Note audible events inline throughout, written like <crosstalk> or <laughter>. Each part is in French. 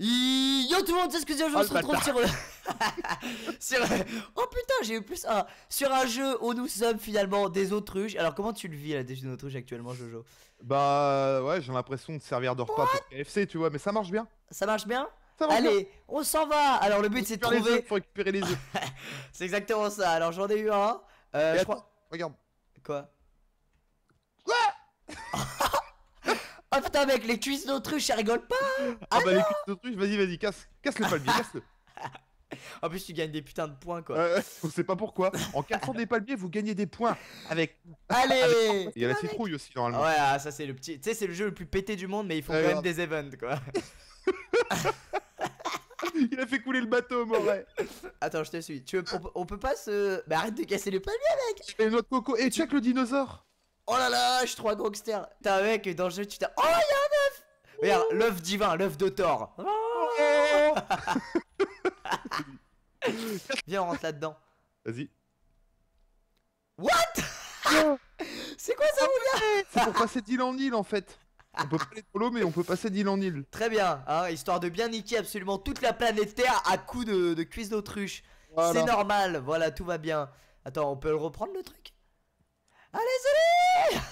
Yo tout le monde, c'est ce que je Oh, se le retrouve sur... <laughs> sur... Oh putain, j'ai eu plus un Sur un jeu où nous sommes finalement des autruches. Alors comment tu le vis la des autruches actuellement Jojo? Bah ouais, j'ai l'impression de servir de repas pour KFC, tu vois, mais ça marche bien. Ça marche bien? Ça marche bien. Allez, on s'en va Alors le but c'est de trouver... Faut récupérer les <laughs> œufs. C'est exactement ça, alors j'en ai eu un. Euh, je crois... Regarde. Quoi? Oh putain mec, les cuisses d'autruche, ça rigole pas Ah, bah les cuisses d'autruche, vas-y, vas-y, casse, casse le palmier, casse-le. <laughs> En plus tu gagnes des putains de points quoi on sait pas pourquoi. En cassant des palmiers, vous gagnez des points. Avec. Allez Il y a la citrouille aussi normalement. Ouais, ah, ça c'est le petit... Tu sais c'est le jeu le plus pété du monde mais ils font quand même des events quoi <laughs> Il a fait couler le bateau, Moret. Attends, je te suis. Tu veux, on, peut- on peut pas se. Mais arrête de casser le palmier, mec Et noix de coco. Et check le dinosaure. Oh là là, je suis trop un gangster. T'as un mec dans le jeu, tu t'as. Oh, y'a un œuf Regarde, l'œuf divin, l'œuf de Thor. Oh <laughs> Viens, on rentre là-dedans. Vas-y. What? <laughs> C'est quoi ça, mon gars? C'est pour passer d'île en île en fait. On peut pas aller de l'eau, mais on peut passer d'île en île. Très bien, hein, histoire de bien niquer absolument toute la planète Terre à coups de, de cuisses d'autruche. Voilà. C'est normal, voilà, tout va bien. Attends, on peut le reprendre le truc? Allez, salut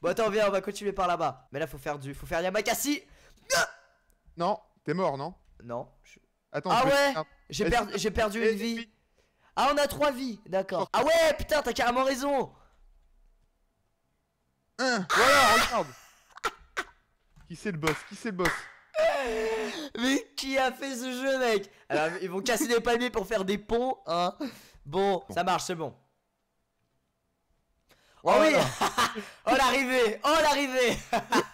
Bon, attends, viens, on va continuer par là-bas. Mais là, faut faire du. Faut faire Yamakasi Non, t'es mort, non? Non. je- Attends. Ah ouais J'ai perdu, que- j'ai perdu une vie. Ah, on a trois vies, d'accord. Ah ouais, putain, t'as carrément raison. Hein, voilà, regarde. Qui c'est le boss Qui c'est le boss? Mais qui a fait ce jeu, mec? Alors, ils vont casser des palmiers pour faire des ponts, hein. Bon, ça marche, c'est bon. Oh oui <laughs> Oh l'arrivée Oh l'arrivée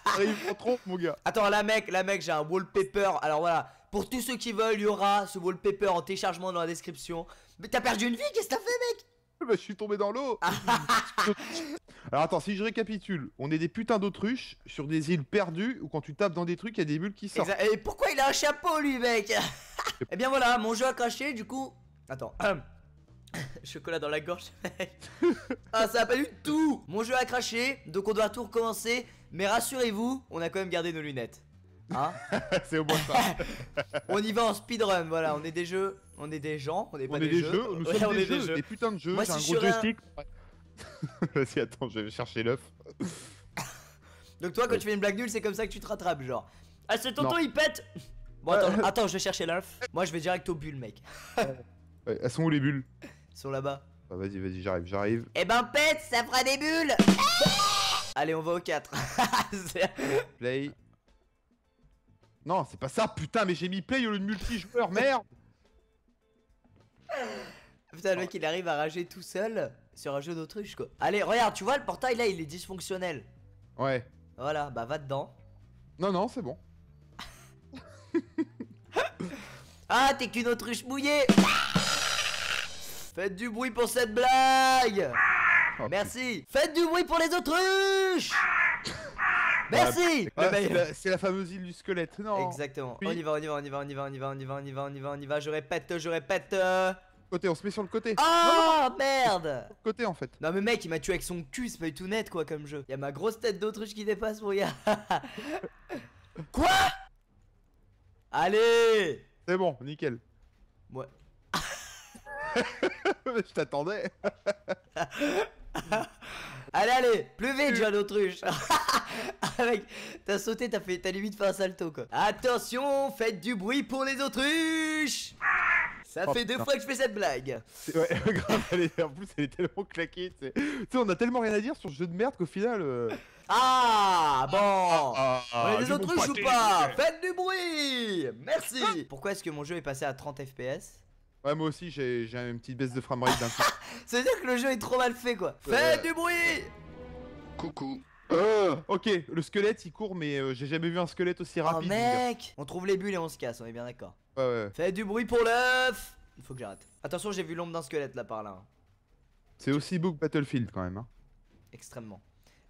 Arrive en trompe, mon gars. Attends, la mec, la mec, j'ai un wallpaper. Alors voilà, pour tous ceux qui veulent, il y aura ce wallpaper en téléchargement dans la description. Mais t'as perdu une vie, qu'est-ce que t'as fait, mec? Bah, je suis tombé dans l'eau. <laughs> Alors attends, si je récapitule, on est des putains d'autruches sur des îles perdues où quand tu tapes dans des trucs, il y a des bulles qui sortent. Et pourquoi il a un chapeau, lui, mec? <laughs> Eh bien voilà, mon jeu a craché, du coup. Attends. <clears throat> <coughs> Chocolat dans la gorge, mec. <laughs> ah, ça va pas du tout. Mon jeu a craché, donc on doit tout recommencer. Mais rassurez-vous, on a quand même gardé nos lunettes. Hein <laughs> c'est au moins <laughs> ça. On y va en speedrun, voilà. On est des jeux, on est des gens, on est pas on est des jeux, nous Ouais, sommes on des est jeux, des jeux. des putains de jeux. Moi, J'ai un si gros un- joystick. Vas-y, attends, je vais chercher l'œuf. Donc toi, quand tu fais une blague nulle, c'est comme ça que tu te rattrapes, genre. Ah, ce tonton, Non. il pète Bon, attends, attends, je vais chercher l'œuf. Moi, je vais direct au bulle, mec. Ouais, elles sont où les bulles? Ils sont là-bas. Bah, Vas-y, vas-y, j'arrive, j'arrive. Eh ben, pète, ça fera des bulles <laughs> Allez, on va au 4. C'est- <laughs> Play. Non, c'est pas ça, putain, mais j'ai mis play au lieu de multijoueur, merde Putain, le mec, il arrive à rager tout seul sur un jeu d'autruche, quoi. Allez, regarde, tu vois, le portail, là, il est dysfonctionnel. Ouais. Voilà, bah, va dedans. Non, non, c'est bon. <laughs> Ah, t'es qu'une autruche mouillée Faites du bruit pour cette blague Oh, Merci Faites du bruit pour les autruches <coughs> Merci Ah, c'est la, fameuse île du squelette, non Exactement. Oui. On y va, on y va, on y va, on y va, on y va, on y va, on y va, on y va, on y va. Je répète, je répète. euh. Côté, on se met sur le côté. Oh merde Côté en fait. Non mais mec, il m'a tué avec son cul, c'est pas du tout net quoi comme jeu. Y'a ma grosse tête d'autruche qui dépasse mon gars. <laughs> quoi? Allez C'est bon, nickel. Ouais. <laughs> <laughs> Je t'attendais. <laughs> Allez, allez, plus vite, jeune autruche. <laughs> Avec, t'as sauté, t'as fait, t'as limite fait un salto quoi. Attention, faites du bruit pour les autruches. Ça Oh, fait deux fois que je fais cette blague. Ouais, grave, elle est- en plus elle est tellement claquée. Tu sais, on a tellement rien à dire sur ce jeu de merde qu'au final. euh, Ah bon. ah, On est des bon autruches ou pas Faites du bruit Merci Pourquoi est-ce que mon jeu est passé à 30 FPS Ouais, moi aussi j'ai j'ai une petite baisse de framerate d'un coup. <laughs> Ça veut dire que le jeu est trop mal fait quoi. Faites du bruit Coucou. Euh, ok, le squelette il court, mais euh, j'ai jamais vu un squelette aussi Oh rapide. gars. mec On trouve les bulles et on se casse, on est bien d'accord. Ouais, ouais. Faites du bruit pour l'œuf Il faut que j'arrête. Attention, j'ai vu l'ombre d'un squelette là par là. hein. C'est aussi beau que Battlefield quand même. Hein. Extrêmement.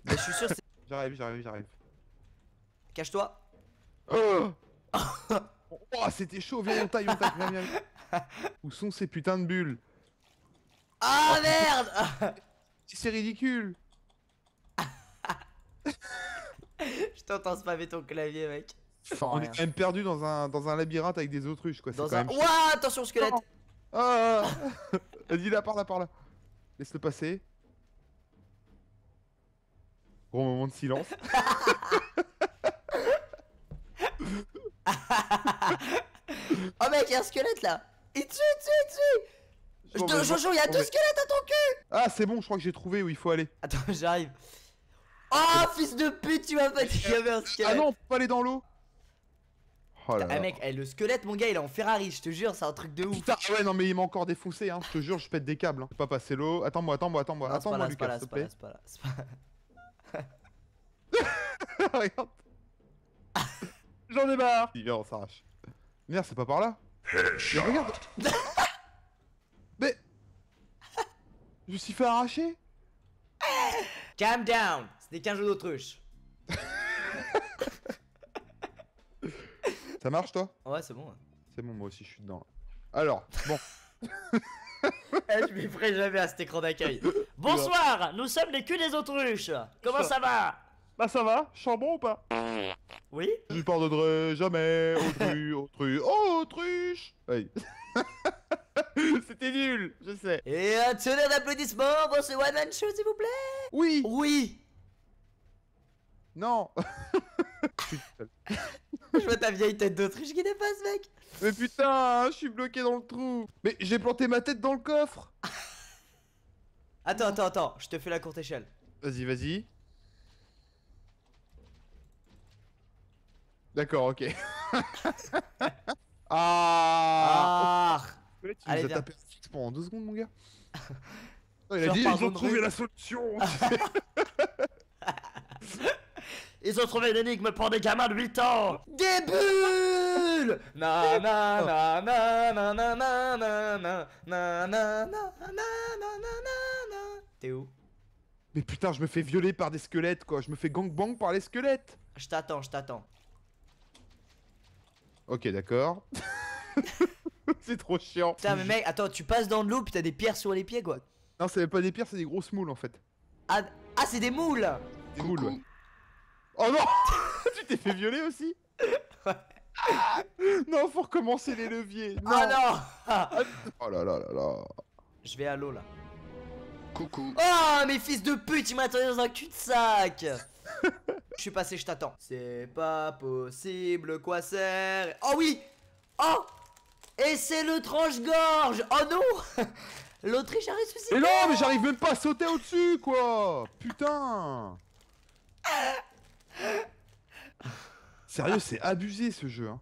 Mais je suis sûr, c'est... <laughs> J'arrive, j'arrive, j'arrive. Cache-toi Oh, <laughs> oh c'était chaud, viens, on taille, on taille, viens, viens. <laughs> Où sont ces putains de bulles? Ah merde <laughs> C'est ridicule <laughs> Je t'entends spammer ton clavier, mec. Enfin, on est quand même perdu dans un, dans un labyrinthe avec des autruches, quoi. C'est Dans un. même... Ouah, attention au squelette. Ah Vas-y, là, par là, par là. Laisse-le passer. Gros moment de silence. Oh, mec, y'a un squelette là. Il tue, il tue, il tue. Je Bon, te- bah, Jojo, y'a bon, deux mais- squelettes à ton cul. Ah, c'est bon, je crois que j'ai trouvé où il faut aller. Attends, <laughs> j'arrive. Oh, fils de pute, tu m'as pas dit qu'il y avait un squelette. Ah non, faut pas aller dans l'eau Oh là Ah là. mec, eh, le squelette mon gars il est en Ferrari, je te jure, c'est un truc de ouf. Putain, ah ouais, non, mais il m'a encore défoncé, hein. Je te jure, je pète des câbles. Hein. Faut pas passer l'eau. Attends-moi, attends-moi, attends-moi. Attends-moi, Lucas, s'il te plaît. c'est pas là, c'est pas là. <laughs> Regarde. J'en ai marre. Il vient, on s'arrache. Merde, c'est pas par là. Mais regarde. <laughs> mais. Je me suis fait arracher. Calm down, c'était qu'un jeu d'autruche. Ça marche, toi? Ouais, c'est bon. C'est bon, moi aussi, je suis dedans. Alors, bon. <laughs> Eh, je m'y ferai jamais à cet écran d'accueil. Bonsoir, nous sommes les culs des autruches. Comment ça va? Bah, ça va Chambon ou pas? Oui Je lui pardonnerai jamais. Autru, <laughs> autru, autruche. Oui. <laughs> C'était nul, je sais. Et un tonnerre d'applaudissements pour ce one man show s'il vous plaît. Oui. Oui, Non. <laughs> Je vois ta vieille tête d'autruche qui dépasse mec. Mais putain, je suis bloqué dans le trou. Mais j'ai planté ma tête dans le coffre. Attends, attends, attends, je te fais la courte échelle. Vas-y, vas-y. D'accord, ok. ah. Ah, tu Allez, nous as viens. tapé un fixe pendant deux secondes, mon gars. Oh, il a Genre, dit, ils ont trouvé la solution. Ils ont trouvé une énigme pour des gamins de 8 ans Des bulles Na na na na na na na na na na na na na na na na T'es où Mais putain, je me fais violer par des squelettes, quoi. Je me fais gangbang par les squelettes. Je t'attends, je t'attends. Ok, d'accord. <laughs> c'est trop chiant. Putain mais mec, attends, tu passes dans de l'eau puis t'as des pierres sur les pieds quoi. Non, c'est pas des pierres, c'est des grosses moules en fait. Ah, ah c'est des moules Des moules, ouais. Oh non <laughs> Tu t'es fait violer aussi <laughs> Ah Non, faut recommencer les leviers. Non. Ah non Ah. Oh là là là là. Je vais à l'eau là. Coucou. Oh mes fils de pute, ils attendu dans un cul-de-sac Je suis passé, je t'attends. C'est pas possible, quoi c'est Oh oui! Oh! Et c'est le tranche-gorge! Oh non! <laughs> L'Autriche a ressuscité! Mais non, mais j'arrive même pas à sauter au-dessus, quoi! Putain! Sérieux, c'est abusé ce jeu, hein.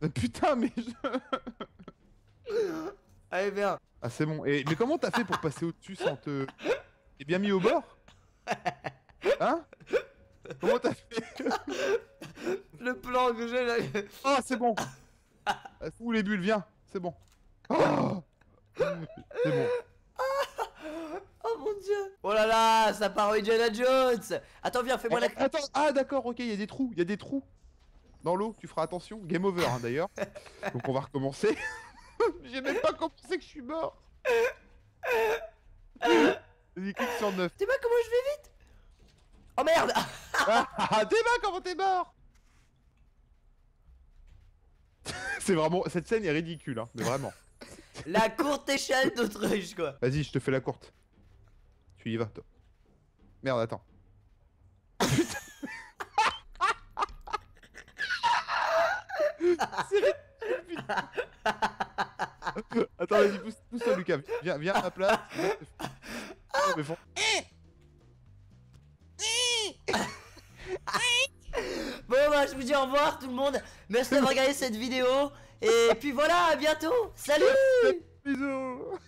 <laughs> Putain, mais je... Allez viens. Ah, c'est bon. Et, mais comment t'as fait pour passer au-dessus sans te... T'es bien mis au bord? Hein Comment t'as fait Le plan que j'ai là Ah, c'est bon Ah, Fous les bulles, viens, c'est bon. Ah c'est bon. Oh mon dieu Oh là là, ça part Indiana Jones Attends viens, fais-moi la... Attends, ah d'accord, ok, il y a des trous, il y a des trous. Dans l'eau, tu feras attention. Game over, hein, d'ailleurs. Donc on va recommencer. <laughs> J'ai même pas compris que je suis mort. <laughs> Clique sur 9. T'es pas comment je vais vite Oh merde Ah, ah, t'es mort, comment t'es mort <laughs> C'est vraiment... Cette scène est ridicule, hein, mais vraiment. <laughs> La courte échelle d'autruche quoi Vas-y, je te fais la courte. Tu y vas, toi. Merde, attends. <laughs> Putain. Putain. Attends, vas-y, pousse, pousse toi, Lucas. Viens, viens à ma place. Oh, mais fond- <laughs> Bon bah je vous dis au revoir tout le monde. Merci d'avoir regardé cette vidéo. Et puis voilà, à bientôt. Salut. Bisous